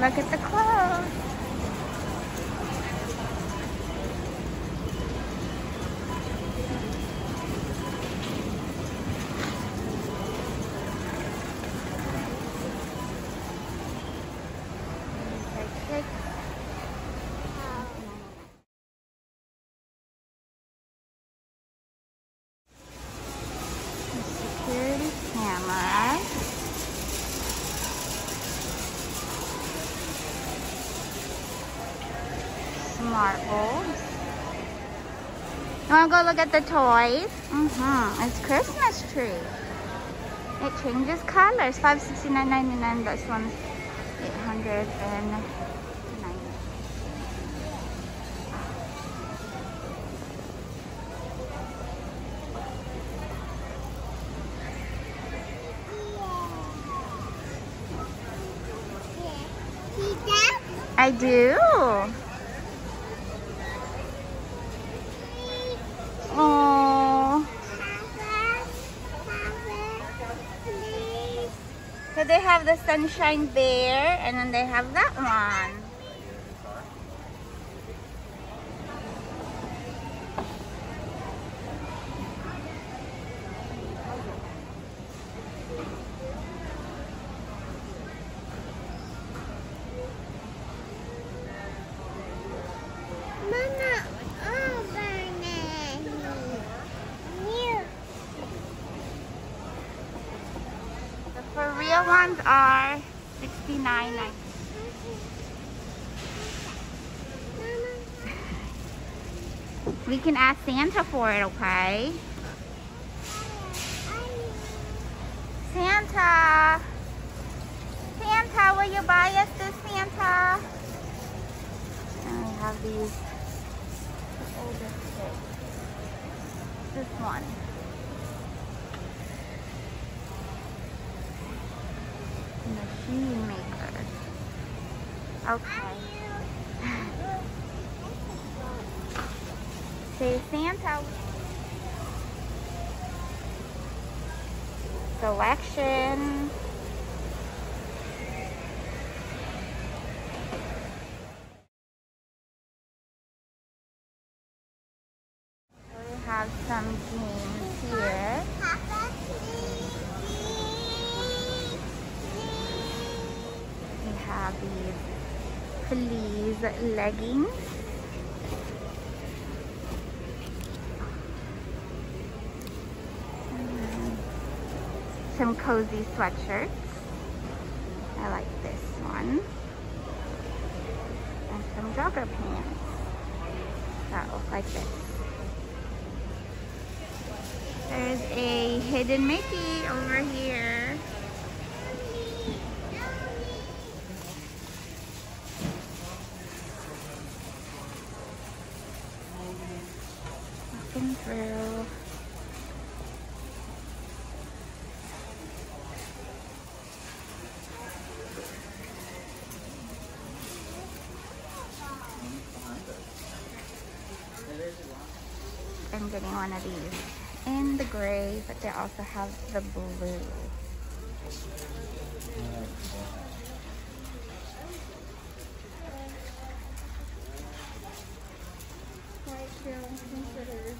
look at the clothes. Smart bulbs. You wanna go look at the toys? Mm-hmm. It's Christmas tree. It changes colors. Five sixty nine ninety nine. This one's eight hundred and ninety. I do. They have the sunshine bear and then they have that one. Mama, over The for real ones are sixty nine ninety. We can ask Santa for it, okay? Santa! Santa, will you buy us this, Santa? And we have these the. This one. Machine maker. Okay. Say Santa. Selection. We have some games here. We have these fleece leggings. Some cozy sweatshirts. I like this one. And some jogger pants that look like this. There's a hidden Mickey over here. Through. I'm getting one of these in the gray, but they also have the blue. Um, consider